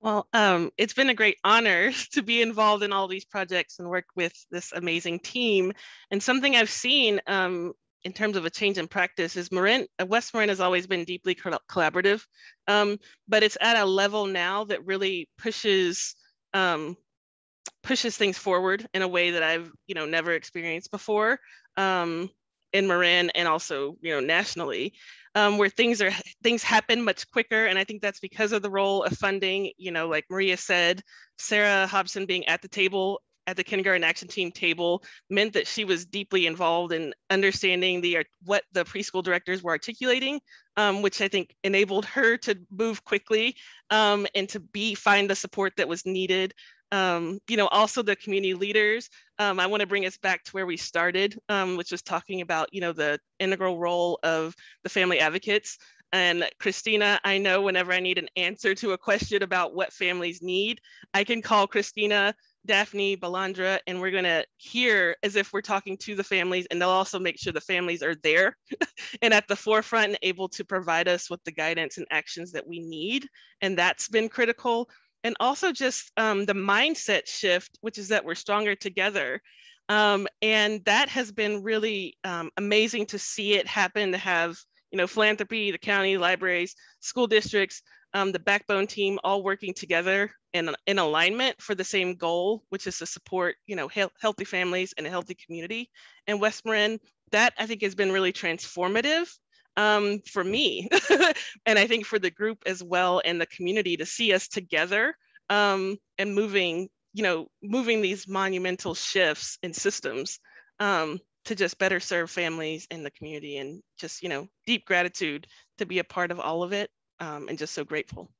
Well, um, it's been a great honor to be involved in all these projects and work with this amazing team. And something I've seen um, in terms of a change in practice is Marin, uh, West Marin has always been deeply collaborative, um, but it's at a level now that really pushes um, pushes things forward in a way that I've you know never experienced before um, in Marin and also you know nationally um, where things are things happen much quicker. And i think that's because of the role of funding. You know like maria said sarah hobson being at the table at the kindergarten action team table meant that she was deeply involved in understanding the what the preschool directors were articulating um, which i think enabled her to move quickly um, and to be find the support that was needed um, you know, also the community leaders. Um, I want to bring us back to where we started, um, which was talking about, you know, the integral role of the family advocates. And Christina, I know whenever I need an answer to a question about what families need, I can call Christina, Daphne, Balandra, and we're going to hear as if we're talking to the families, and they'll also make sure the families are there and at the forefront and able to provide us with the guidance and actions that we need. And that's been critical and also just um, the mindset shift, which is that we're stronger together. Um, and that has been really um, amazing to see it happen to have, you know, philanthropy, the county, libraries, school districts, um, the backbone team all working together in, in alignment for the same goal, which is to support, you know, he healthy families and a healthy community. And West Marin, that I think has been really transformative um, for me and I think for the group as well and the community to see us together um, and moving, you know, moving these monumental shifts in systems um, to just better serve families in the community and just, you know, deep gratitude to be a part of all of it um, and just so grateful.